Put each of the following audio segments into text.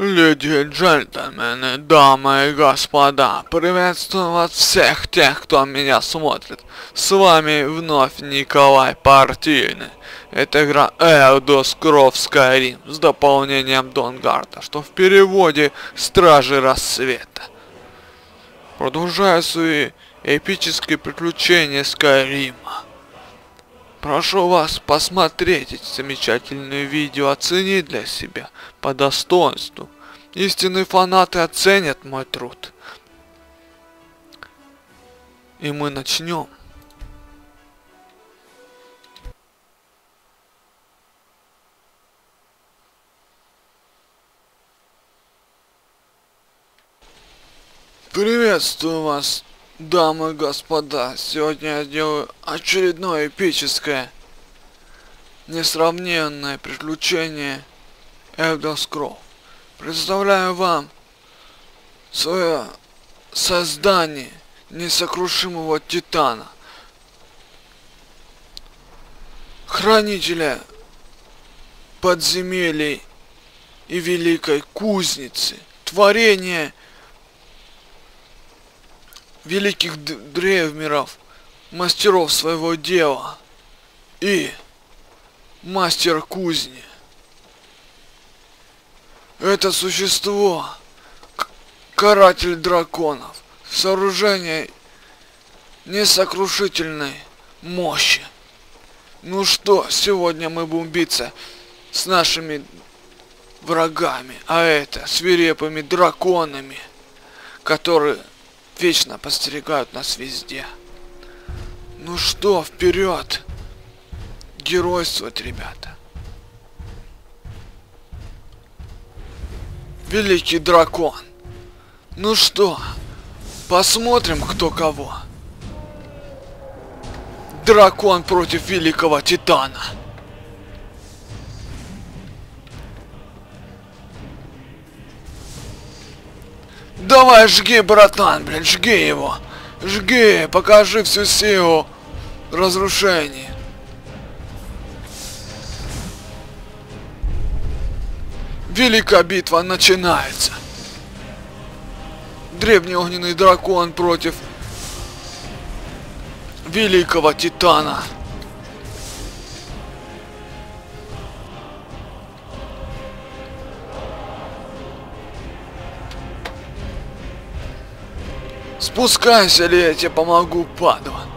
Леди и джентльмены, дамы и господа, приветствую вас всех тех, кто меня смотрит. С вами вновь Николай Партийный. Это игра Элдос Кров Скайрим с дополнением Донгарда, что в переводе Стражи Рассвета. Продолжаю свои эпические приключения Скайрима. Прошу вас посмотреть эти замечательные видео, оценить для себя по достоинству. Истинные фанаты оценят мой труд. И мы начнем. Приветствую вас, дамы и господа. Сегодня я делаю очередное эпическое, несравненное приключение Elder Scroll. Представляю вам свое создание несокрушимого титана, хранителя подземелий и великой кузницы, творение великих древмеров, мастеров своего дела и мастер кузни. Это существо, каратель драконов, сооружение несокрушительной мощи. Ну что, сегодня мы будем биться с нашими врагами, а это свирепыми драконами, которые вечно подстерегают нас везде. Ну что, вперед! Геройствовать, ребята. Великий дракон. Ну что, посмотрим, кто кого. Дракон против великого титана. Давай, жги, братан, блин, жги его. Жги, покажи всю силу разрушения. Великая битва начинается. Древний огненный дракон против великого титана. Спускайся, ли я тебе помогу, падла.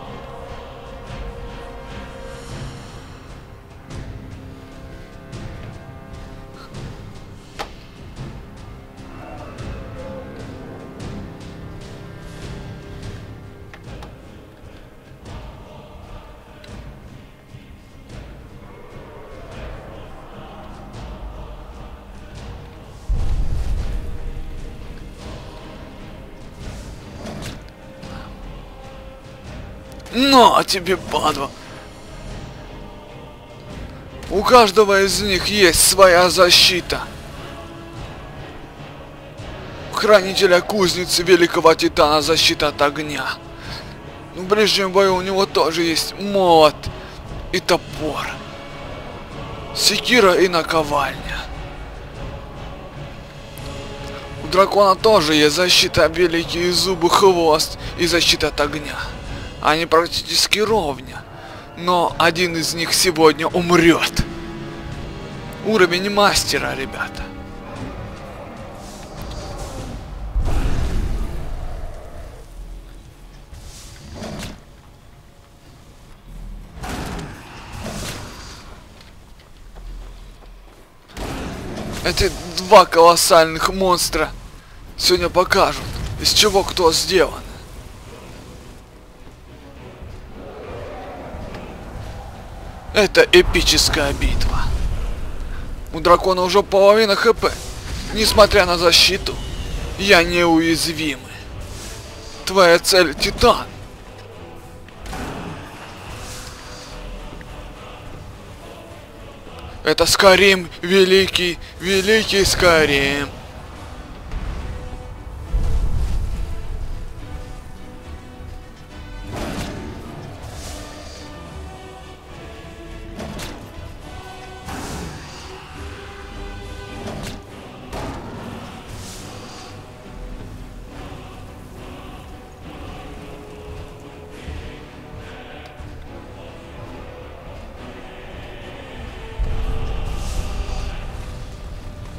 На тебе, падла! У каждого из них есть своя защита. У хранителя кузницы великого титана защита от огня. В ближнем бою у него тоже есть молот и топор. Секира и наковальня. У дракона тоже есть защита великие зубы, хвост и защита от огня. Они практически ровня. Но один из них сегодня умрет. Уровень мастера, ребята. Эти два колоссальных монстра сегодня покажут, из чего кто сделан. Это эпическая битва. У дракона уже половина хп. Несмотря на защиту, я неуязвимый. Твоя цель Титан. Это Скарим, великий, великий Скарим.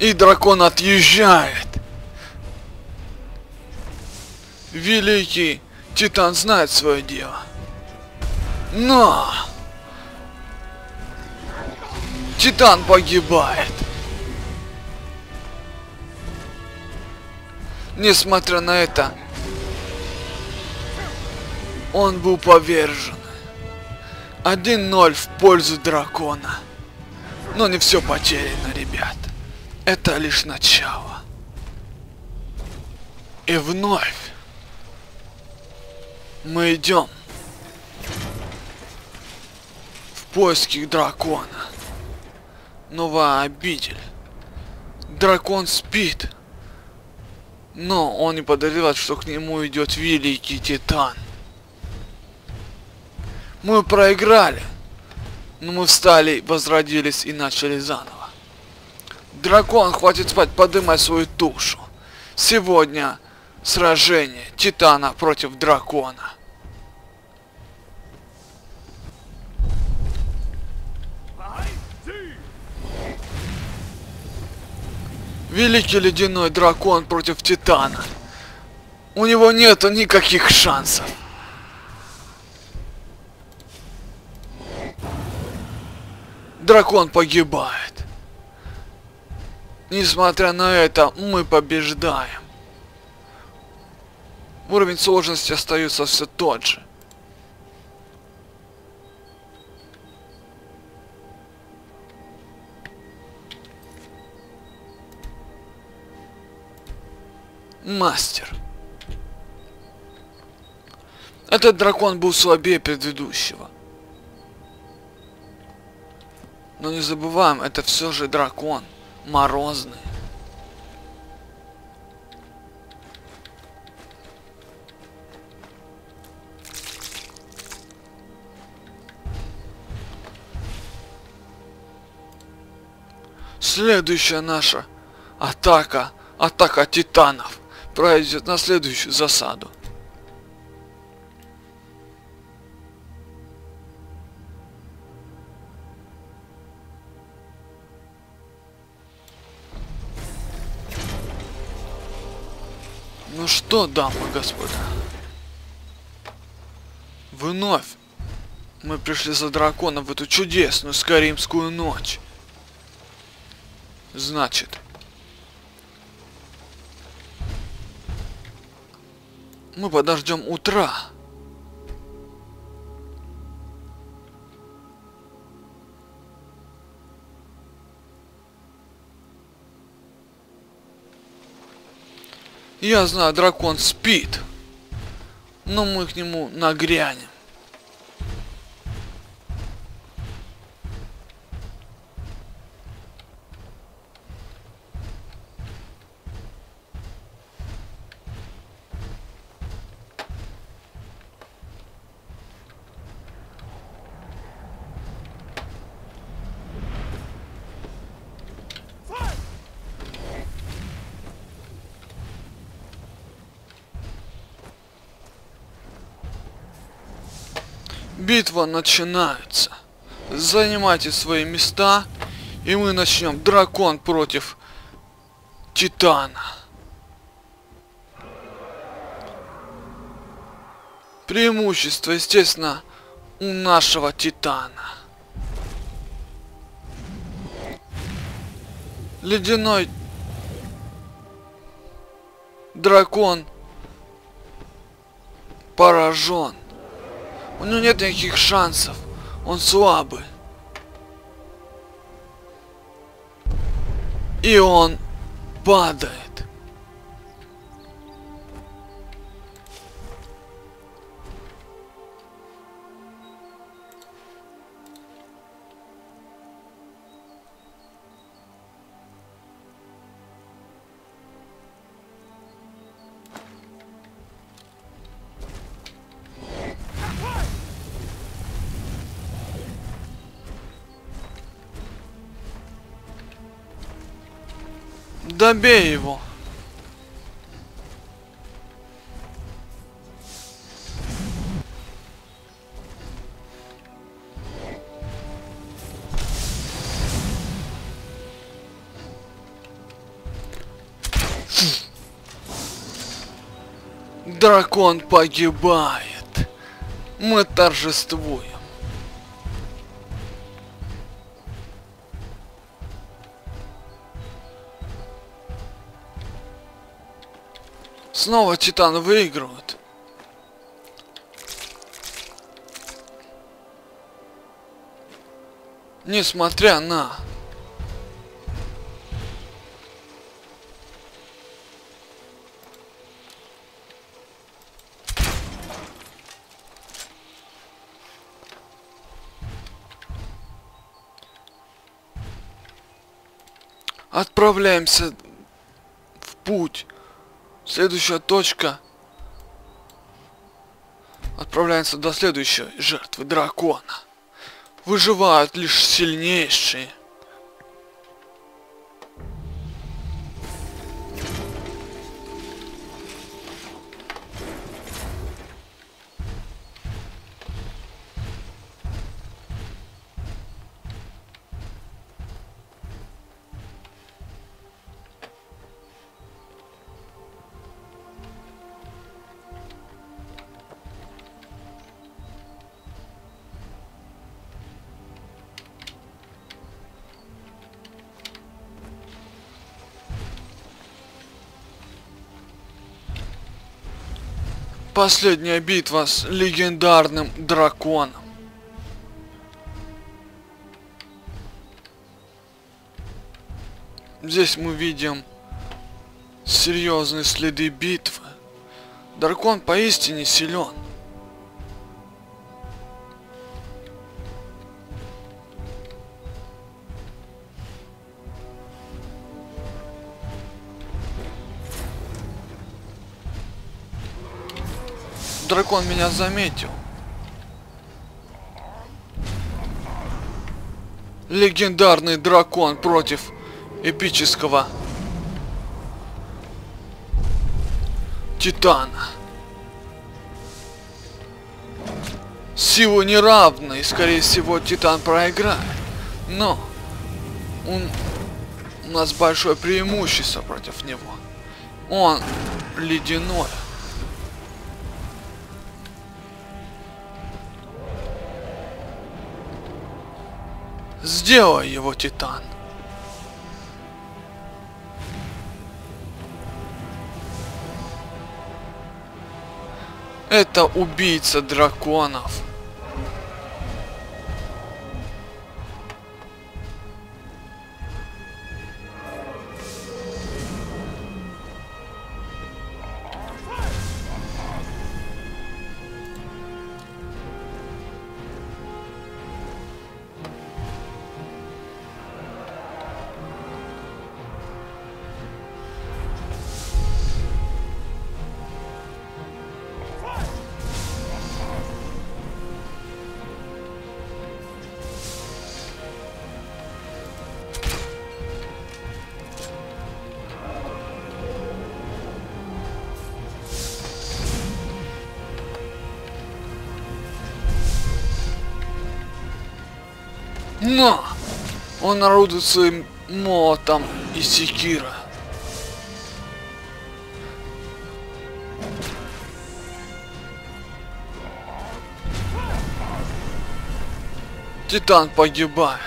И дракон отъезжает. Великий Титан знает свое дело. Но! Титан погибает. Несмотря на это, он был повержен. 1-0 в пользу дракона. Но не все потеряно. Это лишь начало. И вновь мы идем в поиски дракона. Новая обитель. Дракон спит. Но он не подозревает, что к нему идет великий титан. Мы проиграли. Но мы встали, возродились и начали заново. Дракон, хватит спать, подымай свою тушу. Сегодня сражение Титана против Дракона. Великий ледяной дракон против Титана. У него нету никаких шансов. Дракон погибает. Несмотря на это, мы побеждаем. Уровень сложности остается все тот же. Мастер. Этот дракон был слабее предыдущего. Но не забываем, это все же дракон. Морозный. Следующая наша атака, атака титанов, пройдет на следующую засаду. Что, дамы и господа, вновь мы пришли за драконом в эту чудесную скаримскую ночь. Значит, мы подождем утра. Я знаю, дракон спит. Но мы к нему нагрянем. Битва начинается. Занимайте свои места, и мы начнем. Дракон против Титана. Преимущество, естественно, у нашего Титана. Ледяной дракон поражен. У него нет никаких шансов. Он слабый. И он падает. Добей его. Дракон погибает. Мы торжествуем. Снова Титан выигрывает. Несмотря на Отправляемся в путь. Следующая точка. Отправляемся до следующей жертвы дракона. Выживают лишь сильнейшие. Последняя битва с легендарным драконом. Здесь мы видим серьезные следы битвы. Дракон поистине силен. Дракон меня заметил. Легендарный дракон против эпического Титана. Неравны, и скорее всего Титан проиграет. Но он, у нас большое преимущество против него. Он ледяной. Сделай его, Титан. Это убийца драконов. Но! Он орудует своим молотом и секира. Титан погибает.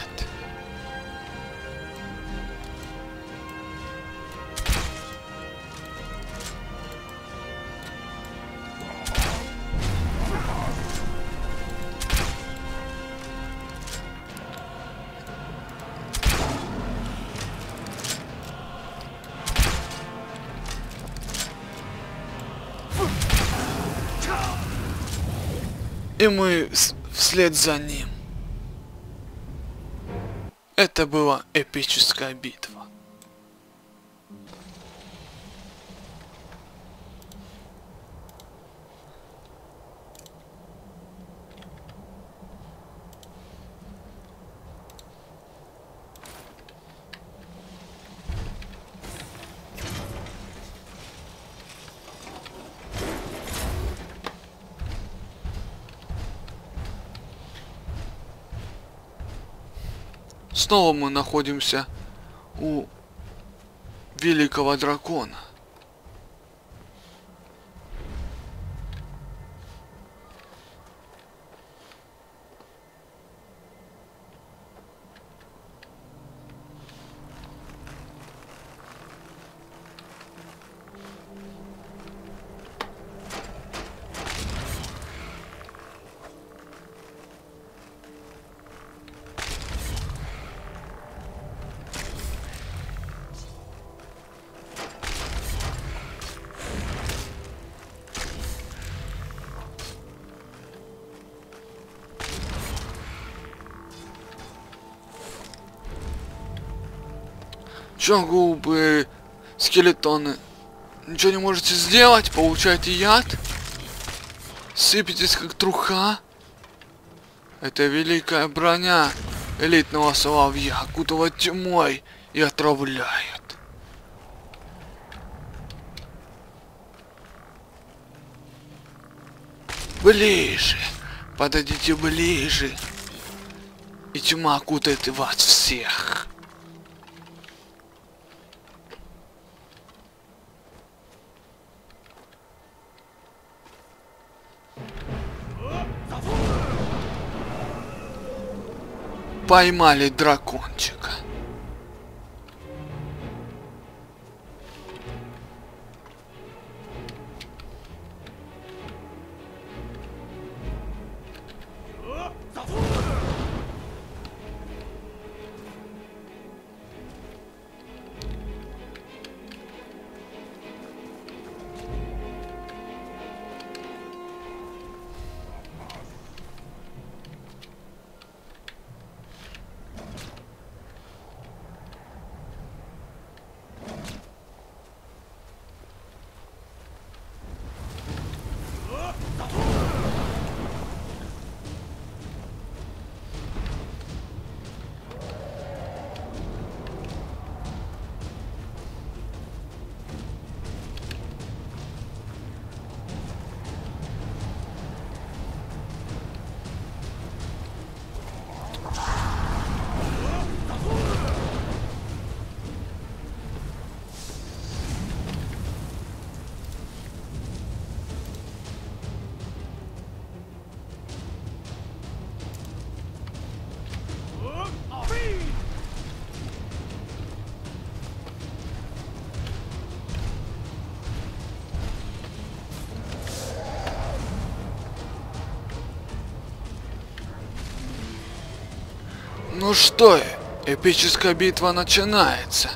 И мы вслед за ним. Это была эпическая битва. Снова мы находимся у великого дракона. Чё, глупые скелетоны? Ничего не можете сделать? Получаете яд? Сыпетесь как труха? Это великая броня элитного соловья окутывает тьмой и отравляет. Ближе. Подойдите ближе. И тьма окутает вас всех. Поймали дракончика. Ну что, эпическая битва начинается.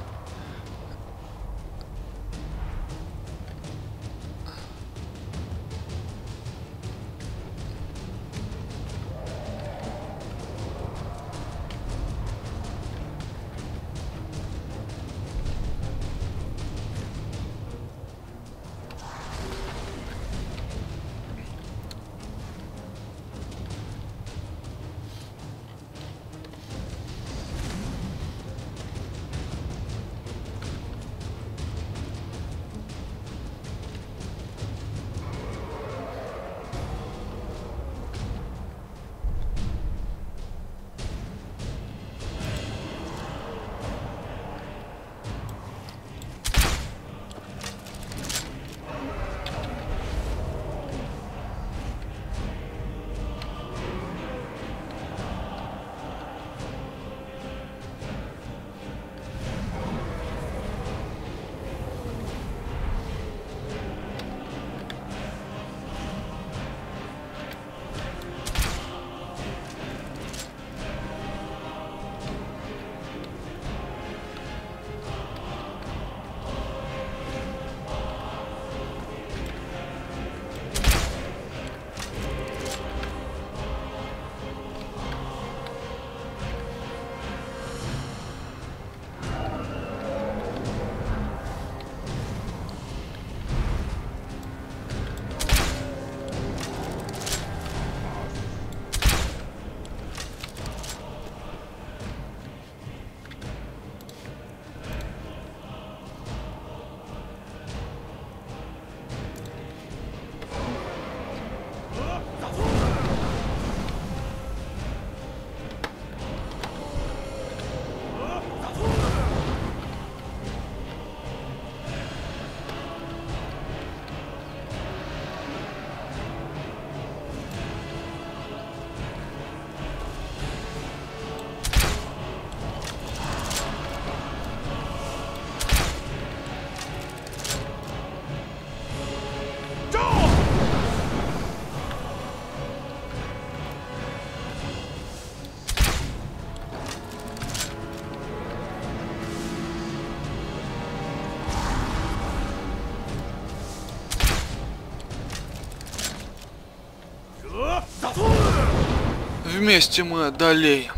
вместе мы одолеем.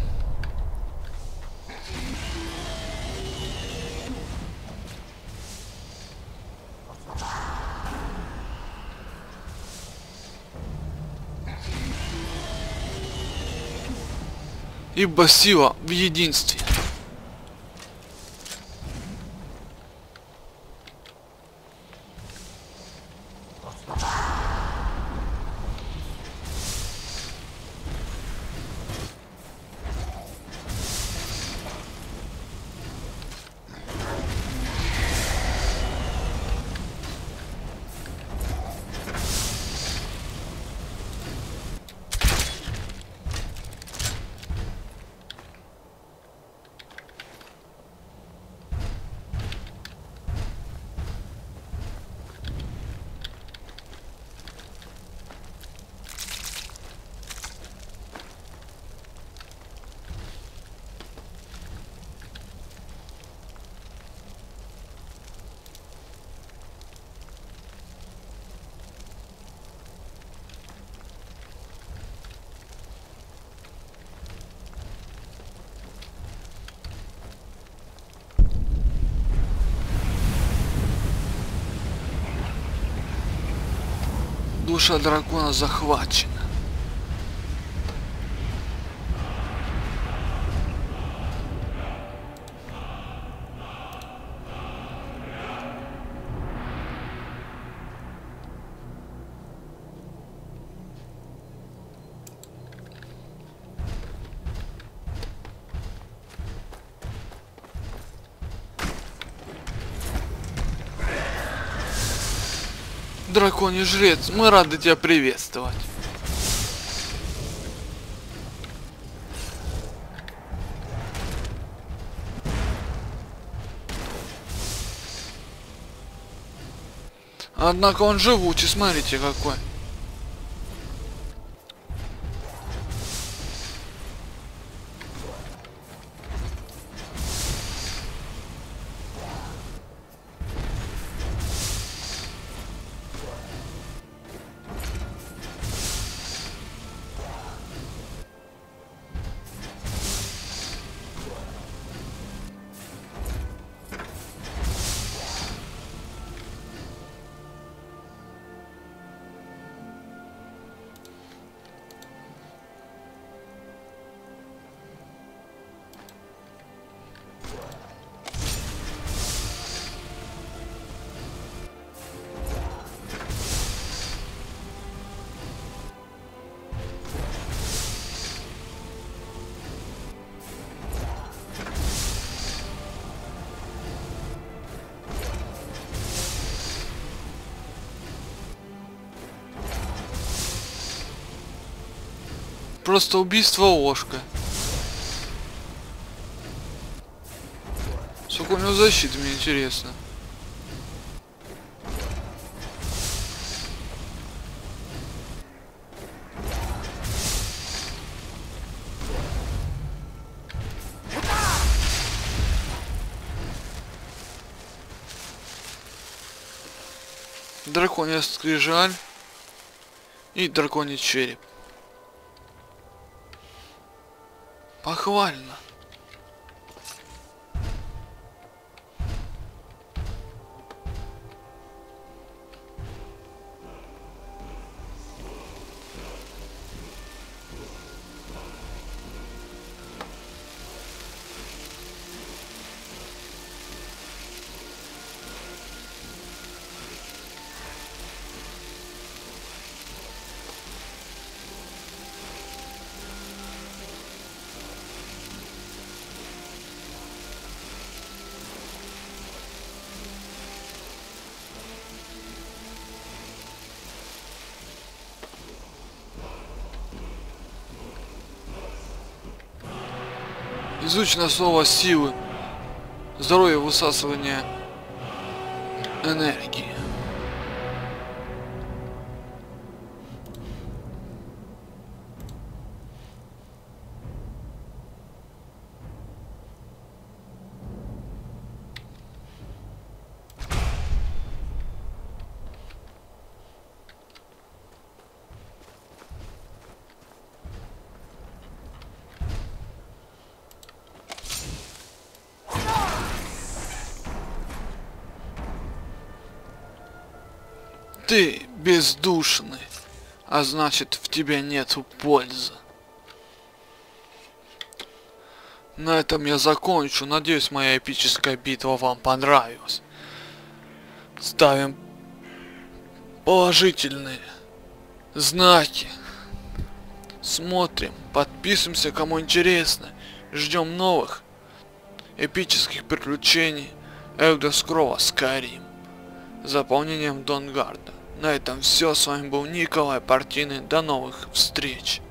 Ибо сила в единстве. Душа дракона захвачена. Драконий жрец, мы рады тебя приветствовать. Однако он живучий, смотрите какой. Просто убийство Ошка. Сколько у него защиты, мне интересно. Драконья скрижаль и драконий череп. Похвально. Изучено слово силы. Здоровье, высасывание энергии. Ты бездушный, а значит в тебе нету пользы. На этом я закончу. Надеюсь, моя эпическая битва вам понравилась. Ставим положительные знаки. Смотрим, подписываемся, кому интересно. Ждем новых эпических приключений Элдер Скролла Skyrim заполнением Донгарда. На этом все. С вами был Николай Партийный. До новых встреч.